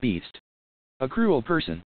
Beast. A cruel person.